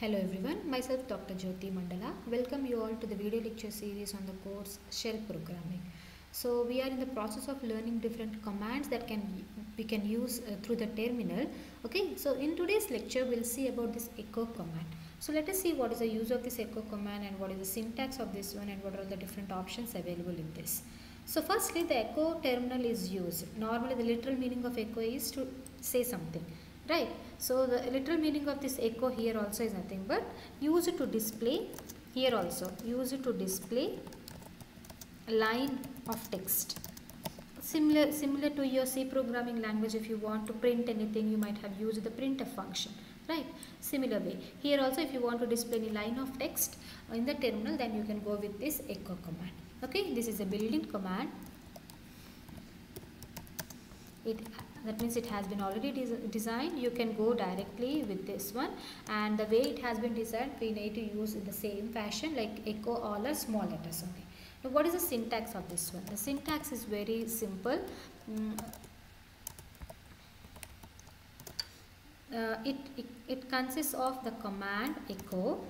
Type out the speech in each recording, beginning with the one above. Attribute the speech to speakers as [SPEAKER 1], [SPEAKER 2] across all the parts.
[SPEAKER 1] Hello everyone, myself Dr. Jyothi Mandala. Welcome you all to the video lecture series on the course Shell Programming. So we are in the process of learning different commands that can we can use uh, through the terminal. Okay, so in today's lecture we'll see about this echo command. So let us see what is the use of this echo command and what is the syntax of this one and what are all the different options available in this. So firstly the echo terminal is used. Normally the literal meaning of echo is to say something right. So the literal meaning of this echo here also is nothing but use it to display here also. Use it to display a line of text. Similar similar to your c programming language if you want to print anything you might have used the printf function. Right. Similar way. Here also if you want to display any line of text uh, in the terminal then you can go with this echo command. Okay. This is a built-in command. It that means it has been already des designed. You can go directly with this one. And the way it has been designed we need to use in the same fashion like echo all are small letters only now what is the syntax of this one? The syntax is very simple. Mm. uh, it, it it consists of the command echo.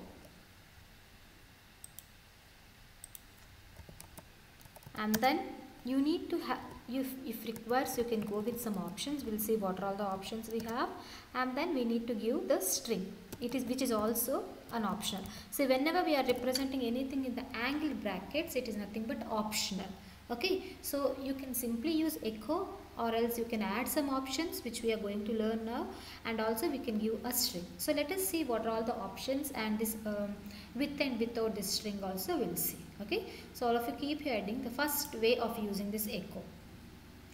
[SPEAKER 1] And then you need to have if, if requires you can go with some options. We'll see what are all the options we have. And then we need to give the string. It is which is also an optional. So whenever we are representing anything in the angle brackets it is nothing but optional. Okay? So you can simply use echo or else you can add some options which we are going to learn now. And also we can give a string. So let us see what are all the options and this um, with and without this string also we'll see. Okay? So all of you keep heading the first way of using this echo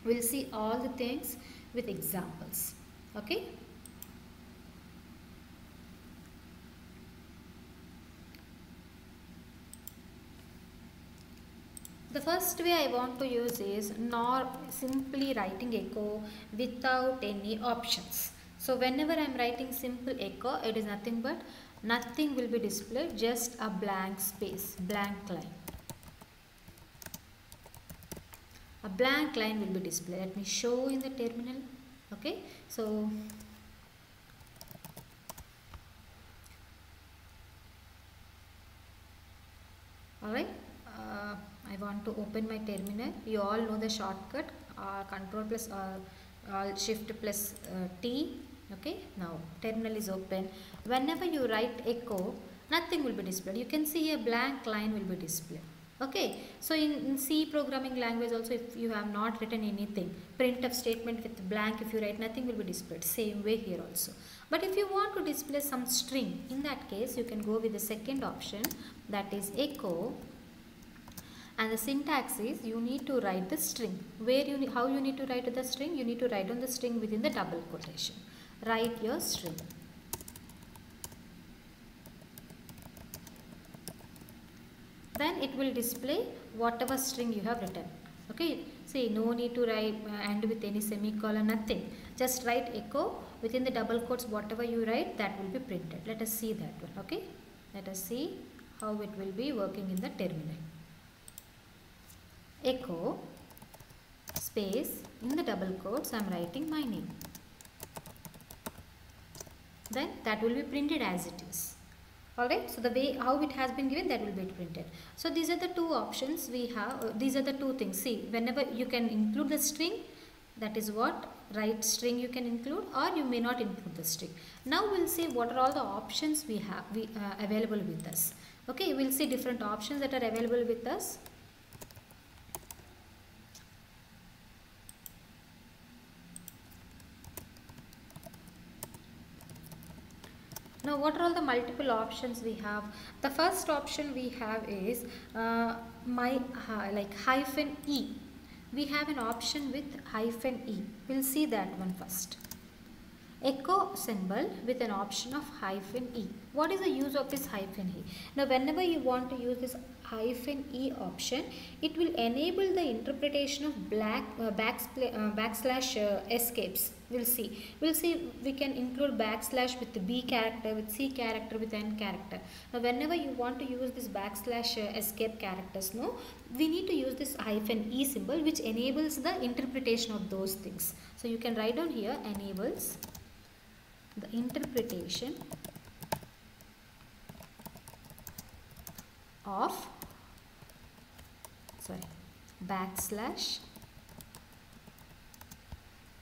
[SPEAKER 1] we'll see all the things with examples. Okay? The first way I want to use is nor simply writing echo without any options. So whenever I am writing simple echo it is nothing but nothing will be displayed just a blank space blank line a blank line will be displayed. Let me show in the terminal. Okay? So alright. Uh, I want to open my terminal. You all know the shortcut. Uh, control plus uh, shift plus uh, T. Okay? Now terminal is open. Whenever you write echo nothing will be displayed. You can see a blank line will be displayed okay so in, in, c programming language also if you have not written anything printf statement with blank if you write nothing will be displayed. Same way here also. But if you want to display some string in that case you can go with the second option that is echo. And the syntax is you need to write the string. Where you how you need to write the string? You need to write on the string within the double quotation. Write your string then it will display whatever string you have written. Okay? See no need to write uh, end with any semicolon nothing. Just write echo within the double quotes whatever you write that will be printed. Let us see that one okay? Let us see how it will be working in the terminal. Echo space in the double quotes I am writing my name. Then that will be printed as it is alright so the way how it has been given that will be printed. So these are the two options we have. Uh, these are the two things. See whenever you can include the string that is what? Right string you can include or you may not include the string. Now we'll see what are all the options we have we uh, available with us. Okay. We'll see different options that are available with us what are all the multiple options we have? The first option we have is uh, my uh, like hyphen e. We have an option with hyphen e. We'll see that one first. Echo symbol with an option of hyphen e. What is the use of this hyphen e? Now whenever you want to use this hyphen e option it will enable the interpretation of black uh, uh, backslash uh, escapes we'll see. We'll see we can include backslash with the b character with c character with n character. Now whenever you want to use this backslash uh, escape characters no we need to use this hyphen e symbol which enables the interpretation of those things. So you can write down here enables the interpretation of sorry backslash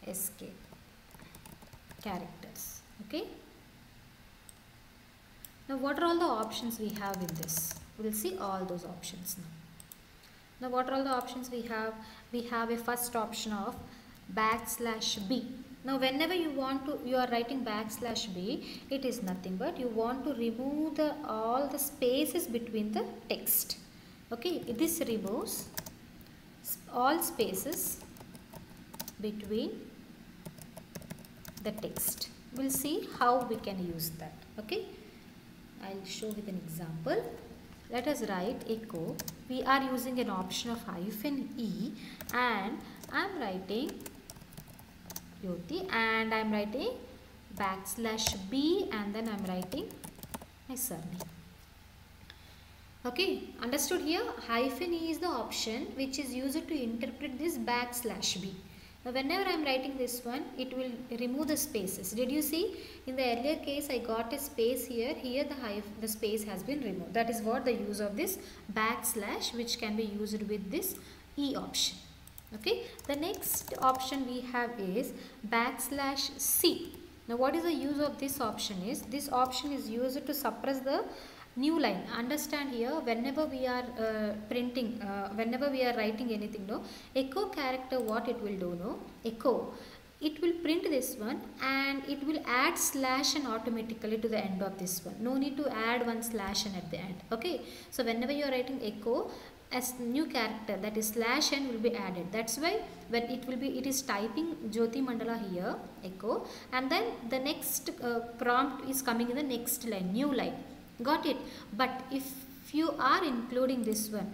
[SPEAKER 1] escape characters okay? Now what are all the options we have in this? We'll see all those options now. Now what are all the options we have? We have a first option of backslash b. Now whenever you want to you are writing backslash b it is nothing but you want to remove the all the spaces between the text okay? This removes all spaces between the text we'll see how we can use that okay i'll show with an example let us write echo we are using an option of hyphen e and i'm writing Jyothi and I'm writing backslash B and then I'm writing my surname. Okay, understood here? Hyphen E is the option which is used to interpret this backslash B. Now whenever I am writing this one, it will remove the spaces. Did you see? In the earlier case, I got a space here. Here the, hyphen, the space has been removed. That is what the use of this backslash which can be used with this E option okay the next option we have is backslash c now what is the use of this option is this option is used to suppress the new line. Understand here whenever we are uh, printing uh, whenever we are writing anything no echo character what it will do no echo. It will print this one and it will add slash n automatically to the end of this one. No need to add one slash n at the end okay? So whenever you are writing echo as new character that is slash n will be added. That's why when it will be it is typing jyothi mandala here echo and then the next uh, prompt is coming in the next line new line got it. But if you are including this one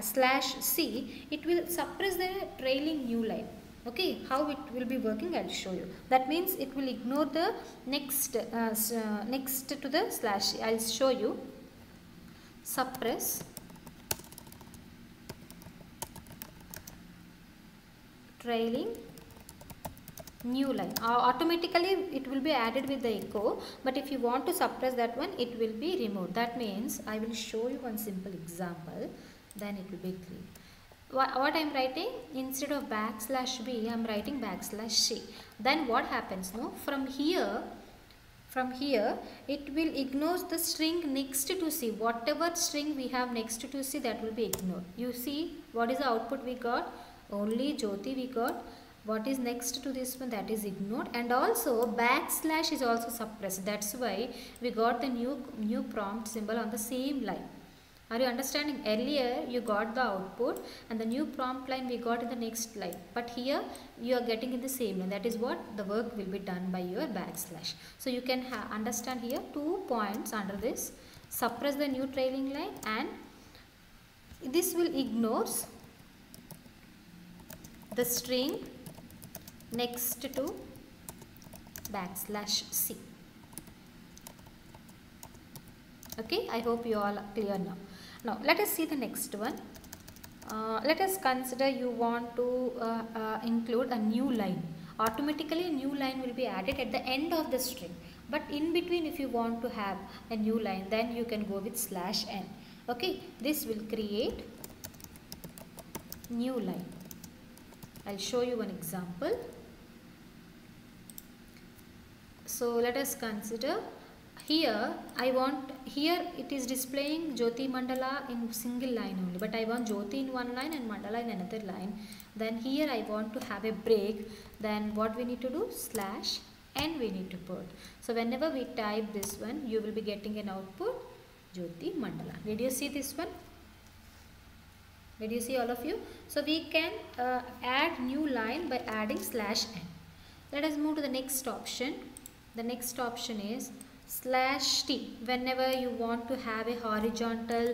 [SPEAKER 1] slash c it will suppress the trailing new line. Okay how it will be working i'll show you. That means it will ignore the next uh, uh, next to the slash i'll show you. Suppress. Trailing new line. Uh, automatically it will be added with the echo but if you want to suppress that one it will be removed. That means I will show you one simple example then it will be clear what, what I am writing? Instead of backslash b I am writing backslash c. Then what happens no? From here from here it will ignore the string next to c. Whatever string we have next to c that will be ignored. You see what is the output we got? Only Jyothi we got what is next to this one? That is ignored and also backslash is also suppressed. That's why we got the new new prompt symbol on the same line. Are you understanding? Earlier you got the output and the new prompt line we got in the next line. But here you are getting in the same line. That is what the work will be done by your backslash. So you can understand here two points under this. Suppress the new trailing line and this will ignores the string next to backslash c. Okay i hope you all are clear now. Now let us see the next one. Uh, let us consider you want to uh, uh, include a new line. Automatically a new line will be added at the end of the string. But in between if you want to have a new line then you can go with slash n. Okay this will create new line. I'll show you an example. So let us consider here I want here it is displaying Jyothi Mandala in single line only but I want Jyothi in one line and Mandala in another line. Then here I want to have a break then what we need to do? Slash n we need to put. So whenever we type this one you will be getting an output Jyothi Mandala. Did you see this one? Did you see all of you? So we can uh, add new line by adding slash n. Let us move to the next option the next option is slash t whenever you want to have a horizontal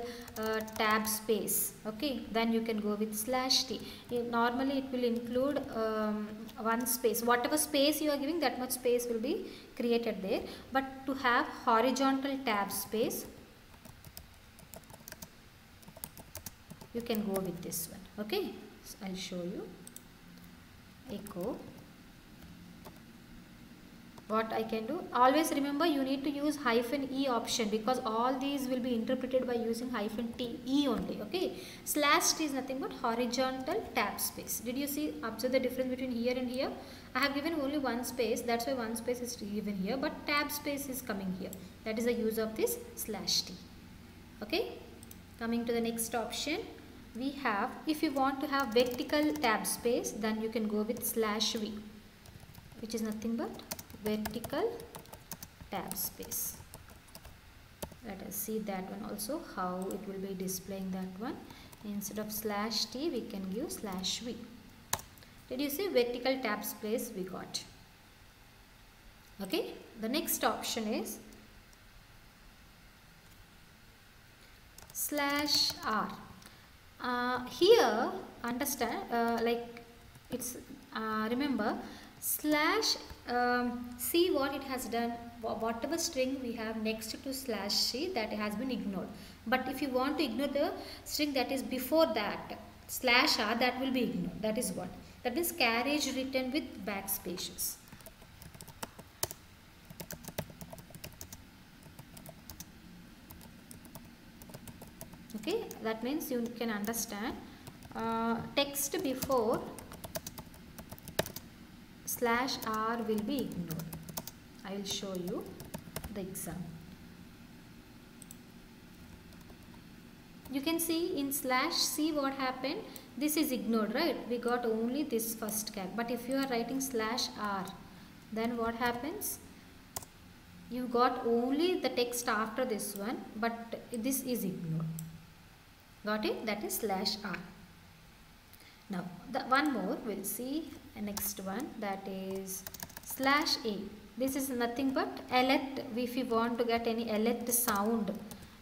[SPEAKER 1] uh, tab space okay? Then you can go with slash t. It, normally it will include um, one space. Whatever space you are giving that much space will be created there. But to have horizontal tab space you can go with this one okay? So I'll show you. Echo what I can do. Always remember you need to use hyphen e option because all these will be interpreted by using hyphen t e only okay? Slash t is nothing but horizontal tab space. Did you see observe the difference between here and here? I have given only one space that's why one space is given here but tab space is coming here. That is the use of this slash t okay? Coming to the next option we have if you want to have vertical tab space then you can go with slash v which is nothing but vertical tab space. Let us see that one also how it will be displaying that one. Instead of slash t we can give slash v. Did you see vertical tab space we got? Okay the next option is slash r. Uh, here understand uh, like it's uh, remember slash um, see what it has done whatever string we have next to slash c that has been ignored. But if you want to ignore the string that is before that slash r that will be ignored. That is what. That is carriage return with backspaces. Okay? That means you can understand. Uh, text before slash r will be ignored. I will show you the exam. You can see in slash c what happened. This is ignored right? We got only this first cap. But if you are writing slash r then what happens? You got only the text after this one but this is ignored. Got it? That is slash r now the one more we'll see next one that is slash a. This is nothing but alert if you want to get any alert sound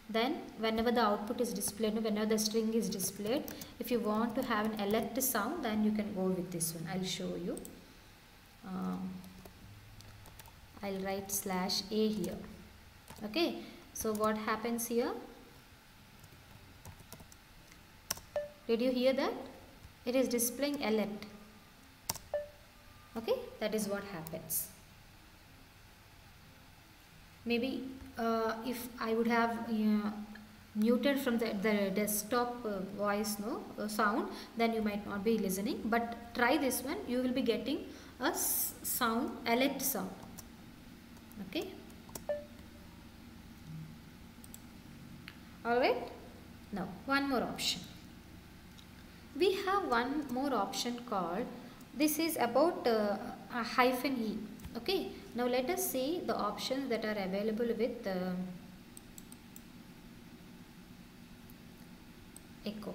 [SPEAKER 1] then whenever the output is displayed whenever the string is displayed if you want to have an alert sound then you can go with this one. I'll show you. Um, I'll write slash a here. Okay so what happens here? Did you hear that it is displaying alert. Okay? That is what happens. Maybe uh, if I would have uh, muted from the, the desktop uh, voice no uh, sound then you might not be listening. But try this one. You will be getting a sound alert sound. Okay? Alright now one more option have one more option called this is about uh, a hyphen e okay? Now let us see the options that are available with uh, echo.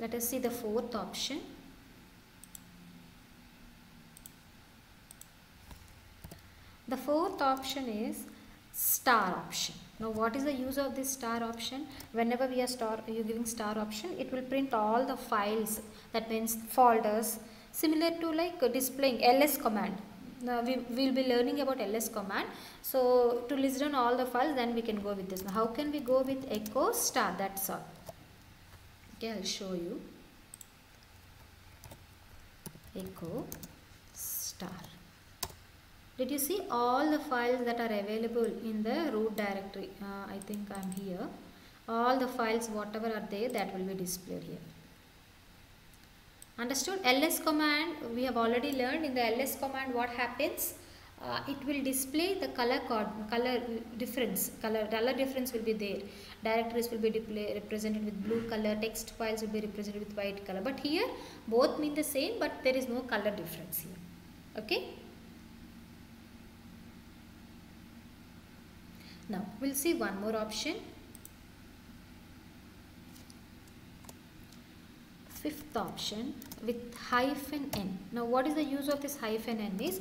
[SPEAKER 1] Let us see the fourth option. The fourth option is star option now what is the use of this star option? Whenever we are star you giving star option it will print all the files that means folders similar to like displaying ls command. Now we will be learning about ls command. So to list down all the files then we can go with this. Now how can we go with echo star? That's all. Okay i'll show you. Echo star did you see all the files that are available in the root directory? Uh, I think I'm here. All the files whatever are there that will be displayed here. Understood? Ls command we have already learned in the ls command what happens. Uh, it will display the color code color difference. Color color difference will be there. Directories will be display, represented with blue color. Text files will be represented with white color. But here both mean the same but there is no color difference here. Okay Now we'll see one more option. Fifth option with hyphen n. Now what is the use of this hyphen n is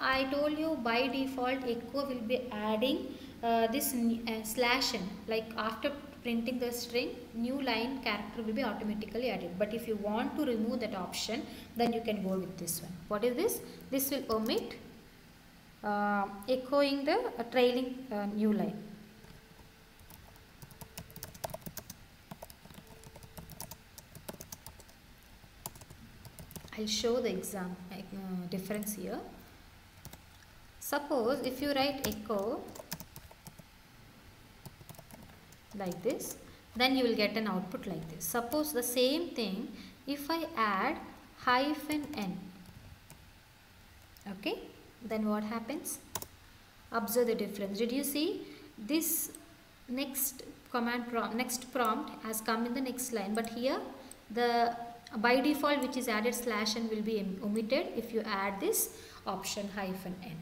[SPEAKER 1] I told you by default echo will be adding uh, this uh, slash n like after printing the string new line character will be automatically added but if you want to remove that option then you can go with this one what is this this will omit uh, echoing the uh, trailing uh, new line. I'll show the exam uh, difference here suppose if you write echo like this then you will get an output like this suppose the same thing if I add hyphen n then what happens? Observe the difference. Did you see? This next command prompt next prompt has come in the next line but here the by default which is added slash n will be omitted if you add this option hyphen n.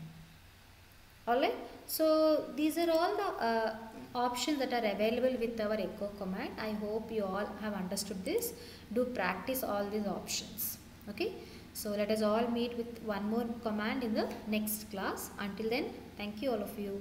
[SPEAKER 1] Alright? So these are all the uh, options that are available with our echo command. I hope you all have understood this. Do practice all these options. Okay so let us all meet with one more command in the next class. Until then thank you all of you